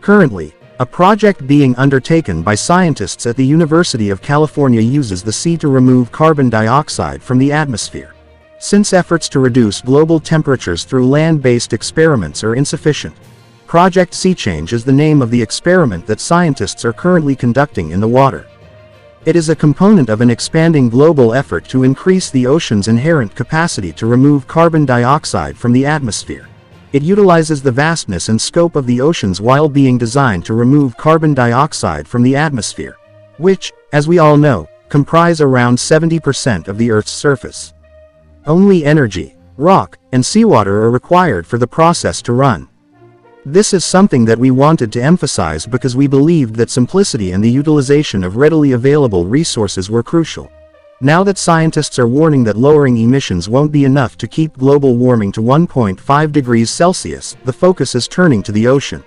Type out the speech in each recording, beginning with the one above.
Currently, a project being undertaken by scientists at the University of California uses the sea to remove carbon dioxide from the atmosphere. Since efforts to reduce global temperatures through land-based experiments are insufficient, Project Sea Change is the name of the experiment that scientists are currently conducting in the water. It is a component of an expanding global effort to increase the ocean's inherent capacity to remove carbon dioxide from the atmosphere. It utilizes the vastness and scope of the oceans while being designed to remove carbon dioxide from the atmosphere, which, as we all know, comprise around 70% of the Earth's surface. Only energy, rock, and seawater are required for the process to run. This is something that we wanted to emphasize because we believed that simplicity and the utilization of readily available resources were crucial. Now that scientists are warning that lowering emissions won't be enough to keep global warming to 1.5 degrees Celsius, the focus is turning to the ocean.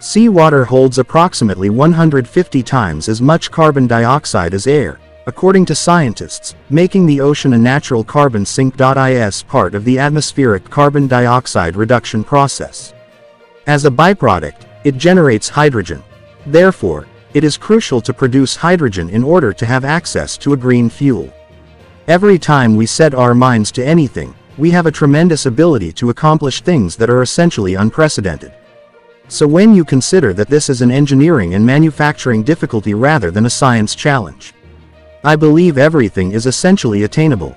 Seawater holds approximately 150 times as much carbon dioxide as air, according to scientists, making the ocean a natural carbon sink. Is part of the atmospheric carbon dioxide reduction process. As a byproduct, it generates hydrogen. Therefore, it is crucial to produce hydrogen in order to have access to a green fuel. Every time we set our minds to anything, we have a tremendous ability to accomplish things that are essentially unprecedented. So when you consider that this is an engineering and manufacturing difficulty rather than a science challenge, I believe everything is essentially attainable.